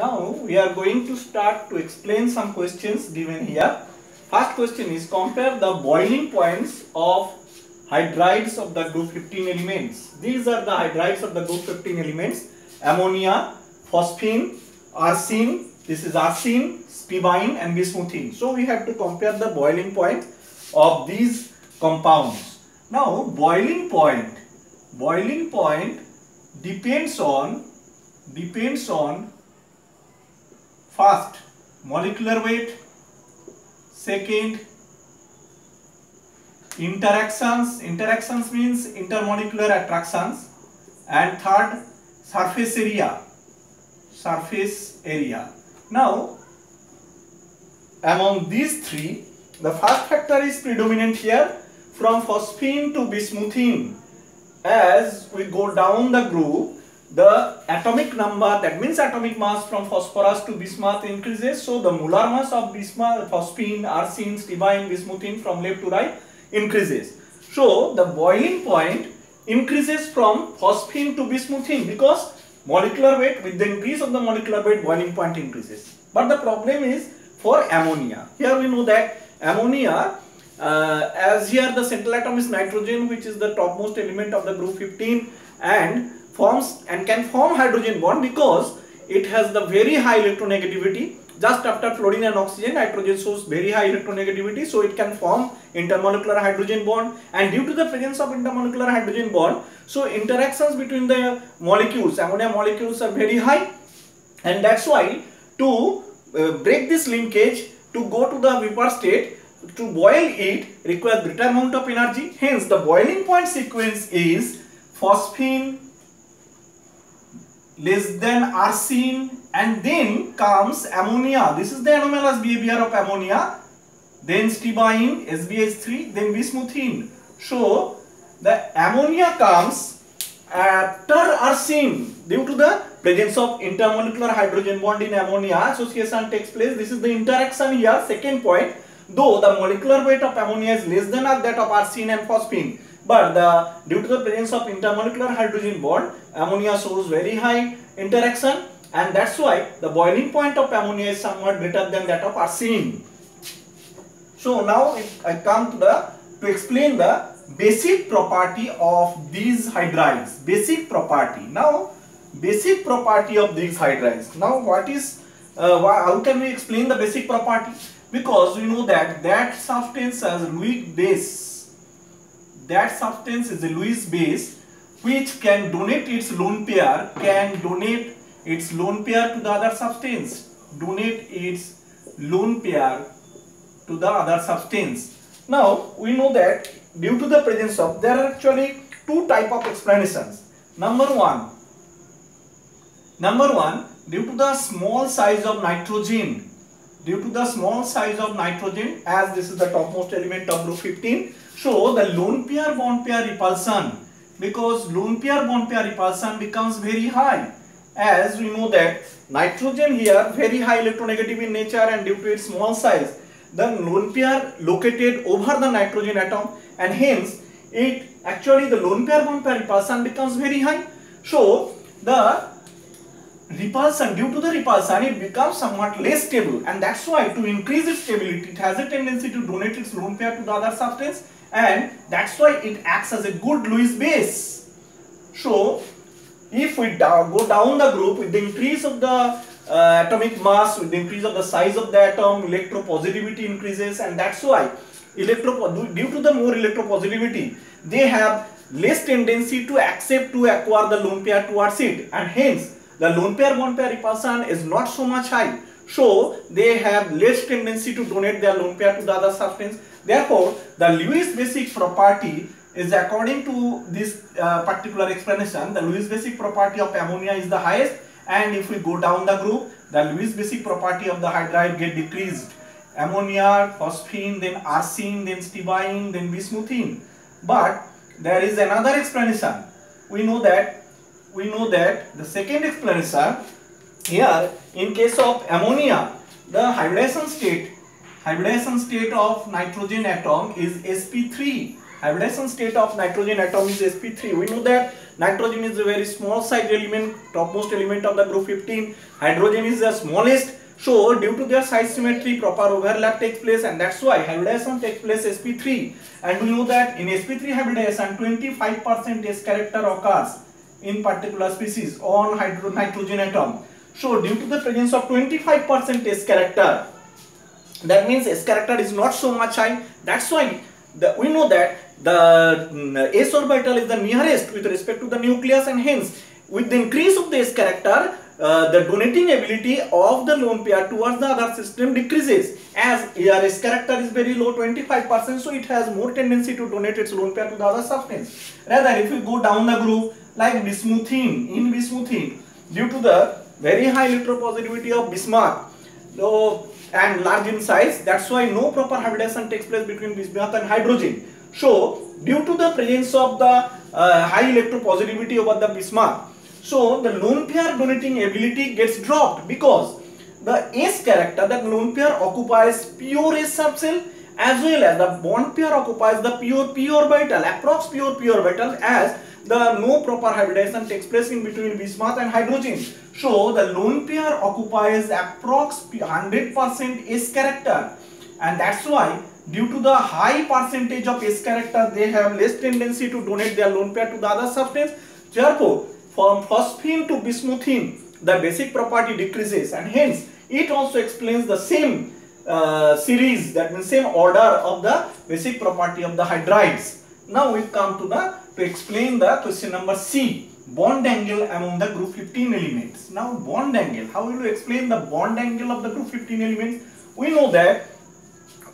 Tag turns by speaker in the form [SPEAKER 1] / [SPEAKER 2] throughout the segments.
[SPEAKER 1] Now we are going to start to explain some questions given here. First question is compare the boiling points of hydrides of the group 15 elements. These are the hydrides of the group 15 elements. Ammonia, phosphine, arsine, this is arsine, stibine and bismuthine. So we have to compare the boiling point of these compounds. Now boiling point, boiling point depends on depends on first molecular weight second interactions interactions means intermolecular attractions and third surface area surface area. Now among these three the first factor is predominant here from phosphine to bismuthine. As we go down the group the atomic number that means atomic mass from phosphorus to bismuth increases. So the molar mass of bismuth phosphine arsine stibine bismuthine from left to right increases. So the boiling point increases from phosphine to bismuthine because molecular weight with the increase of the molecular weight boiling point increases. But the problem is for ammonia. Here we know that ammonia uh, as here the central atom is nitrogen which is the topmost element of the group 15 and forms and can form hydrogen bond because it has the very high electronegativity. Just after fluorine and oxygen nitrogen shows very high electronegativity so it can form intermolecular hydrogen bond. And due to the presence of intermolecular hydrogen bond so interactions between the molecules ammonia molecules are very high. And that's why to uh, break this linkage to go to the vapor state to boil it requires greater amount of energy. Hence the boiling point sequence is phosphine less than arsine and then comes ammonia. This is the anomalous behavior of ammonia. Then stibine, SbH3, then bismuthine. So the ammonia comes after arsine due to the presence of intermolecular hydrogen bond in ammonia association takes place. This is the interaction here. Second point, though the molecular weight of ammonia is less than that of arsine and phosphine but the, due to the presence of intermolecular hydrogen bond, ammonia shows very high interaction and that's why the boiling point of ammonia is somewhat greater than that of arsine. So now I come to the to explain the basic property of these hydrides. Basic property. Now basic property of these hydrides. Now what is uh, how can we explain the basic property? Because we know that that substance has Lewis base that substance is a Lewis base which can donate its lone pair can donate its lone pair to the other substance. Donate its lone pair to the other substance. Now we know that due to the presence of there are actually two type of explanations. Number one number one due to the small size of nitrogen due to the small size of nitrogen as this is the topmost element of group 15 so the lone pair bond pair repulsion because lone pair bond pair repulsion becomes very high. As we know that nitrogen here very high electronegative in nature and due to its small size. The lone pair located over the nitrogen atom and hence it actually the lone pair bond pair repulsion becomes very high. So the repulsion due to the repulsion it becomes somewhat less stable. And that's why to increase its stability it has a tendency to donate its lone pair to the other substance and that's why it acts as a good Lewis base. So if we go down the group with the increase of the uh, atomic mass, with the increase of the size of the atom, electropositivity increases and that's why electro due to the more electropositivity, they have less tendency to accept to acquire the lone pair towards it and hence the lone pair bond pair repulsion is not so much high. So they have less tendency to donate their lone pair to the other substance Therefore, the Lewis basic property is according to this uh, particular explanation, the Lewis basic property of ammonia is the highest and if we go down the group, the Lewis basic property of the hydride get decreased. Ammonia, phosphine, then arsine, then stibine, then bismuthine. But there is another explanation. We know that we know that the second explanation here in case of ammonia, the hybridization state hybridization state of nitrogen atom is sp3 hybridization state of nitrogen atom is sp3 we know that Nitrogen is a very small size element, topmost element of the group 15. Hydrogen is the smallest. So due to their size symmetry, proper overlap takes place and that's why hybridization takes place sp3. And we know that in sp3 hybridization, 25% S character occurs in particular species on hydro nitrogen atom. So due to the presence of 25% S character, that means S character is not so much high. That's why the, we know that the mm, s orbital is the nearest with respect to the nucleus and hence with the increase of the s character uh, the donating ability of the lone pair towards the other system decreases as s character is very low 25% so it has more tendency to donate its lone pair to the other substance rather if we go down the groove like bismuthine in bismuthine due to the very high electropositivity of bismuth so, and large in size. That's why no proper hybridization takes place between bismuth and hydrogen. So, due to the presence of the uh, high electropositivity over the bismuth, so the lone pair donating ability gets dropped because the S character that lone pair occupies pure S subshell as well as the bond pair occupies the pure p orbital, approx pure p orbital as the no proper hybridization takes place in between bismuth and hydrogen. So the lone pair occupies approx 100% S character and that's why due to the high percentage of S character, they have less tendency to donate their lone pair to the other substance. Therefore, from phosphine to bismuthine, the basic property decreases and hence it also explains the same uh, series, that means same order of the basic property of the hydrides. Now we come to the to explain the question number C, bond angle among the group 15 elements. Now bond angle, how will you explain the bond angle of the group 15 elements? We know that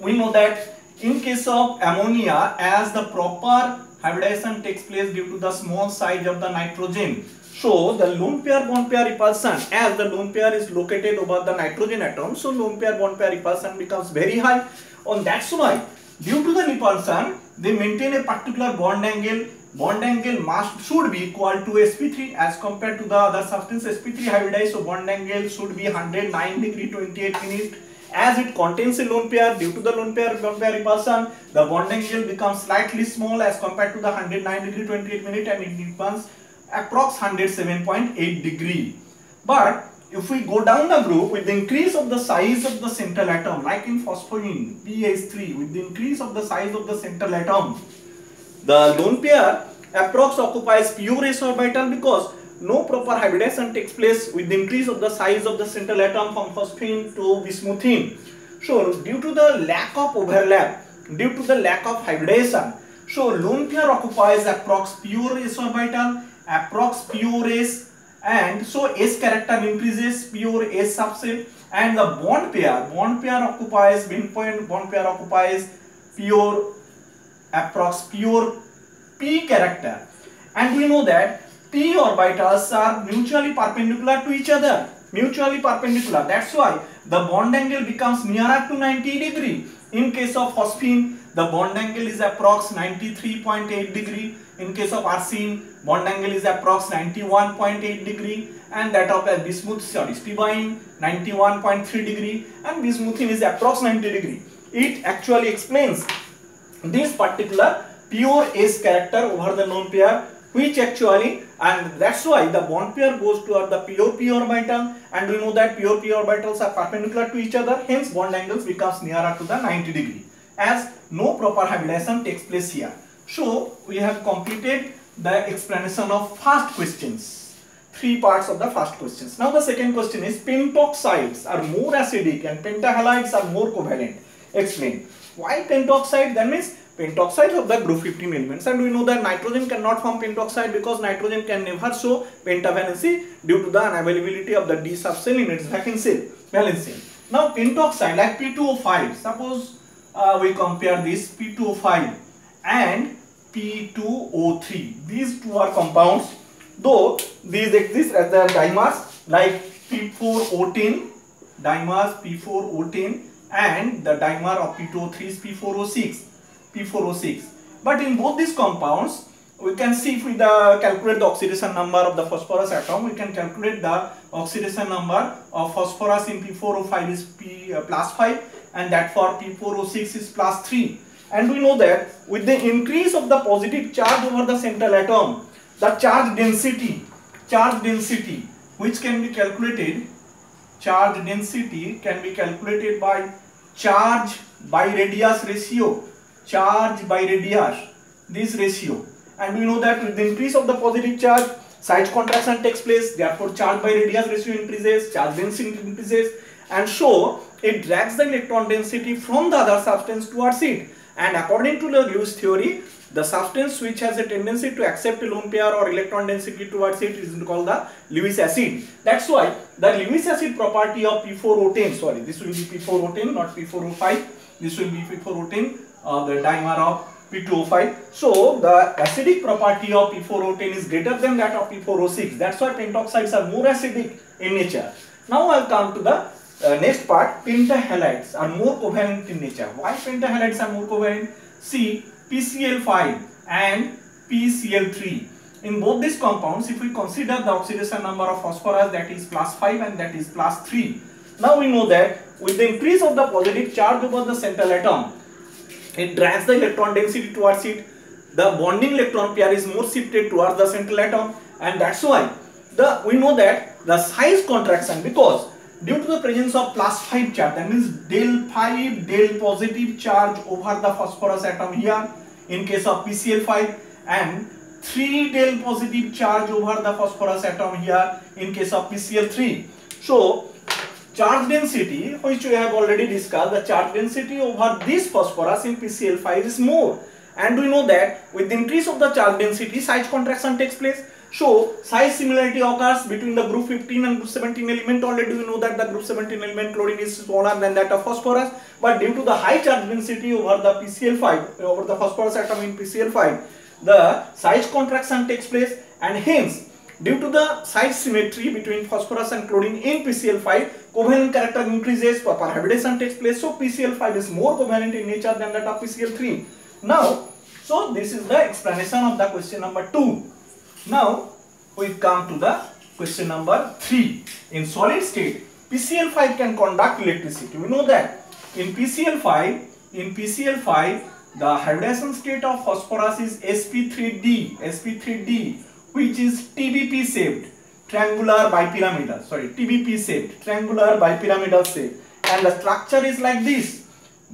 [SPEAKER 1] we know that in case of ammonia as the proper hybridization takes place due to the small size of the nitrogen so the lone pair bond pair repulsion as the lone pair is located over the nitrogen atom so lone pair bond pair repulsion becomes very high and that's why due to the repulsion they maintain a particular bond angle bond angle must should be equal to sp3 as compared to the other substance sp3 hybridized so bond angle should be 109 degree 28 minutes as it contains a lone pair, due to the lone pair lone pair repulsion, the bond angle becomes slightly small as compared to the 109 degree 28 minute and it becomes approx 107.8 degree. But if we go down the group with the increase of the size of the central atom, like in phosphine PH3, with the increase of the size of the central atom, the lone pair approx occupies pure s orbital because no proper hybridization takes place with the increase of the size of the central atom from phosphine to bismuthine. So due to the lack of overlap, due to the lack of hybridization, so lone pair occupies approx pure s orbital, approx pure s and so s character increases pure s subshell and the bond pair, bond pair occupies, bin point bond pair occupies pure approx pure p character. And we know that p orbitals are mutually perpendicular to each other. Mutually perpendicular. That's why the bond angle becomes nearer to 90 degree. In case of phosphine the bond angle is approx 93.8 degree. In case of arsine bond angle is approx 91.8 degree. And that of bismuth sorry stibine 91.3 degree. And bismuthine is approx 90 degree. It actually explains this particular pure S character over the lone pair which actually and that's why the bond pair goes toward the pure p orbital and we know that pure p orbitals are perpendicular to each other hence bond angles becomes nearer to the 90 degree. As no proper hybridization takes place here. So we have completed the explanation of first questions. Three parts of the first questions. Now the second question is pentoxides are more acidic and pentahalides are more covalent. Explain why pentoxide that means pentoxide of the group 15 elements and we know that nitrogen cannot form pentoxide because nitrogen can never show pentavalency due to the unavailability of the D subshell in its valency. valency. Now pentoxide like P2O5 suppose uh, we compare this P2O5 and P2O3 these two are compounds though these exist as the dimers like P4O10 dimers P4O10 and the dimer of P2O3 is P4O6 P4O6. But in both these compounds, we can see if we the calculate the oxidation number of the phosphorus atom, we can calculate the oxidation number of phosphorus in P4O5 is P uh, plus 5 and that for P4O6 is plus 3. And we know that with the increase of the positive charge over the central atom, the charge density, charge density which can be calculated, charge density can be calculated by charge by radius ratio, charge by radius, this ratio. And we know that with the increase of the positive charge, side contraction takes place, therefore charge by radius ratio increases, charge density increases, and so it drags the electron density from the other substance towards it. And according to the Lewis theory, the substance which has a tendency to accept lone pair or electron density towards it is called the Lewis acid. That's why the Lewis acid property of P4O10, sorry, this will be P4O10, not P4O5. This will be P4O10, uh, the dimer of P2O5. So the acidic property of P4O10 is greater than that of P4O6. That's why pentoxides are more acidic in nature. Now I'll come to the uh, next part, pentahalides are more covalent in nature. Why pentahalides are more covalent? See, PCl5 and PCl3. In both these compounds, if we consider the oxidation number of phosphorus that is plus 5 and that is plus 3. Now we know that with the increase of the positive charge over the central atom, it drags the electron density towards it. The bonding electron pair is more shifted towards the central atom and that's why the we know that the size contraction because due to the presence of plus 5 charge that means del 5 del positive charge over the phosphorus atom here in case of PCl5 and 3 del positive charge over the phosphorus atom here in case of PCl3 so charge density which we have already discussed the charge density over this phosphorus in PCl5 is more. And we know that with the increase of the charge density size contraction takes place so size similarity occurs between the group 15 and group 17 element. Already we know that the group 17 element chlorine is smaller than that of phosphorus. But due to the high charge density over the PCl5, over the phosphorus atom in PCl5, the size contraction takes place and hence due to the size symmetry between phosphorus and chlorine in PCl5, covalent character increases, perhybridation takes place. So PCl5 is more covalent in nature than that of PCl3. Now, so this is the explanation of the question number 2. Now we come to the question number 3. In solid state, PCl5 can conduct electricity. We know that in PCl5, in PCl5, the hybridization state of phosphorus is sp3d, sp3d, which is TBP shaped, triangular bipyramidal, sorry, TBP shaped, triangular bipyramidal shape. And the structure is like this.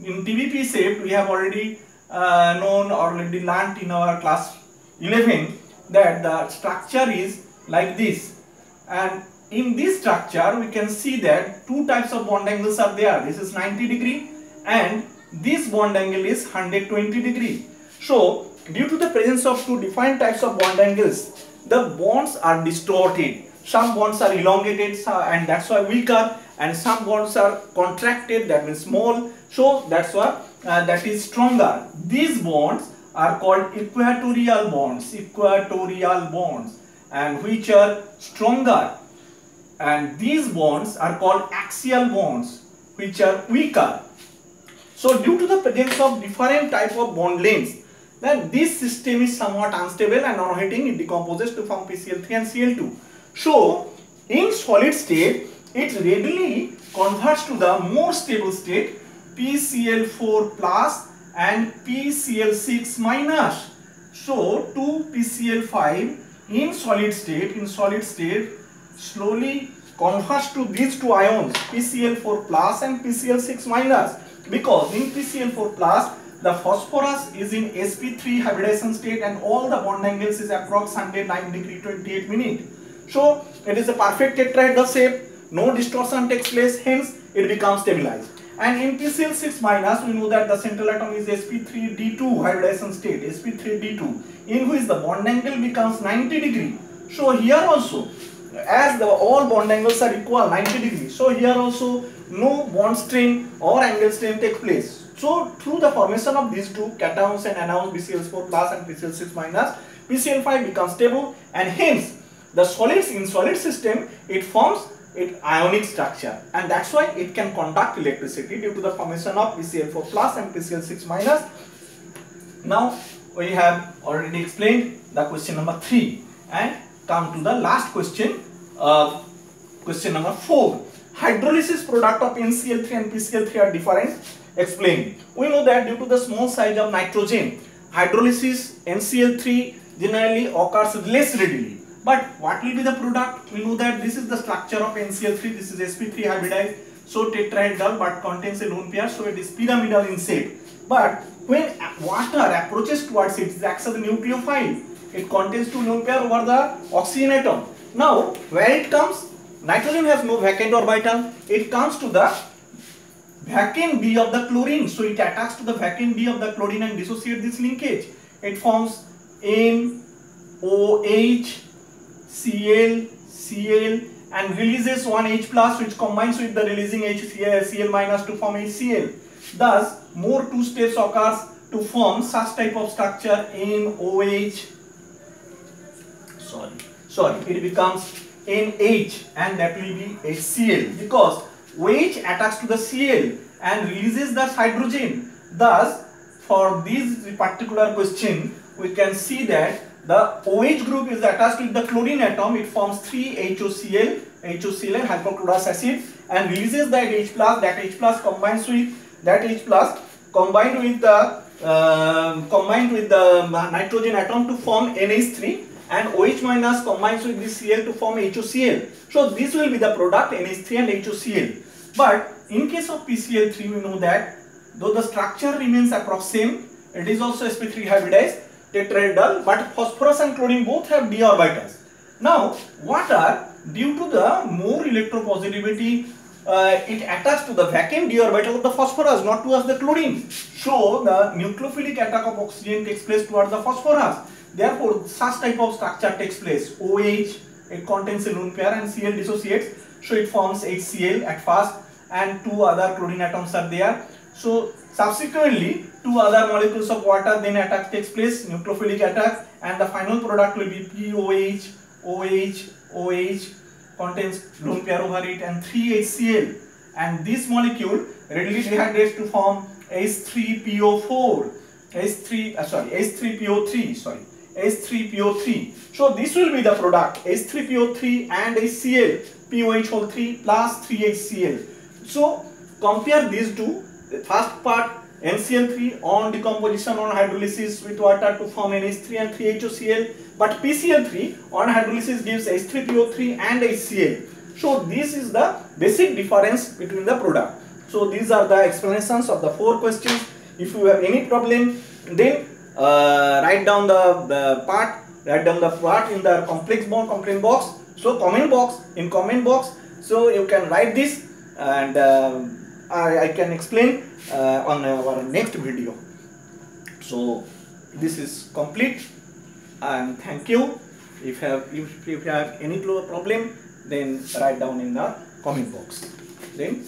[SPEAKER 1] In TBP shaped, we have already uh, known, already learnt in our class 11 that the structure is like this. And in this structure we can see that two types of bond angles are there. This is 90 degree and this bond angle is 120 degree. So due to the presence of two different types of bond angles the bonds are distorted. Some bonds are elongated and that's why weaker and some bonds are contracted that means small. So that's why uh, that is stronger. These bonds are called equatorial bonds equatorial bonds and which are stronger. And these bonds are called axial bonds which are weaker. So due to the presence of different type of bond lengths then this system is somewhat unstable and on heating it decomposes to form PCl3 and Cl2 so in solid state it readily converts to the more stable state PCl4 plus and PCl6 minus. So 2 PCl5 in solid state, in solid state slowly converts to these two ions PCl4 plus and PCl6 minus because in PCl4 plus the phosphorus is in sp3 hybridization state and all the bond angles is approx 109 degree 28 minute. So it is a perfect tetrahedral shape, no distortion takes place, hence it becomes stabilized. And in PCl6 minus, we know that the central atom is sp3d2 hybridization state, sp3d2, in which the bond angle becomes 90 degree. So here also, as the all bond angles are equal 90 degree, so here also no bond strain or angle strain take place. So through the formation of these two cations and anions PCl4 plus and PCl6 minus, PCl5 becomes stable and hence the solids in solid system it forms it ionic structure and that's why it can conduct electricity due to the formation of PCl4 plus and PCl6 minus. Now we have already explained the question number 3 and come to the last question uh, question number 4 hydrolysis product of NCl3 and PCl3 are different explain we know that due to the small size of nitrogen hydrolysis NCl3 generally occurs less readily. But what will be the product? We know that this is the structure of NCl3. This is sp3 hybridized. So tetrahedral but contains a lone pair. So it is pyramidal in shape. But when water approaches towards it, it acts as a nucleophile. It contains two lone pair over the oxygen atom. Now, where it comes? Nitrogen has no vacant orbital. It comes to the vacant d of the chlorine. So it attacks to the vacant d of the chlorine and dissociate this linkage. It forms NOH, Cl, Cl and releases one H plus which combines with the releasing HCl Cl minus to form HCl. Thus, more two steps occurs to form such type of structure in OH. Sorry, sorry, it becomes NH and that will be HCl because OH attacks to the Cl and releases the hydrogen. Thus, for this particular question, we can see that the OH group is attached with the chlorine atom. It forms 3 HOCl, HOCl hypochlorous acid and releases that H plus. That H plus combines with that H plus combined with the uh, combined with the nitrogen atom to form NH3 and OH minus combines with this Cl to form HOCl. So this will be the product NH3 and HOCl. But in case of PCl3 we know that though the structure remains approx same, it is also sp3 hybridized tetrahedral but phosphorus and chlorine both have d orbitals. Now water due to the more electropositivity uh, it attacks to the vacant d orbital of the phosphorus not towards the chlorine. So the nucleophilic attack of oxygen takes place towards the phosphorus. Therefore such type of structure takes place. OH it contains a lone pair and Cl dissociates so it forms HCl at first and two other chlorine atoms are there. So subsequently two other molecules of water then attack takes place nucleophilic attack and the final product will be POH, OH, OH contains lone pair over it and 3 HCl and this molecule readily dehydrates to form H3PO4 H3 uh, sorry H3PO3 sorry H3PO3 so this will be the product H3PO3 and HCl POH whole 3 plus 3HCl so compare these two the first part NCl3 on decomposition on hydrolysis with water to form NH3 and 3HOCl but PCl3 on hydrolysis gives H3PO3 and HCl. So this is the basic difference between the product. So these are the explanations of the four questions. If you have any problem then uh, write down the, the part, write down the part in the complex bond complaint box. So comment box, in comment box, so you can write this and uh, I, I can explain uh, on our next video. So this is complete and thank you. If you have if, if you have any problem then write down in the comment box. Then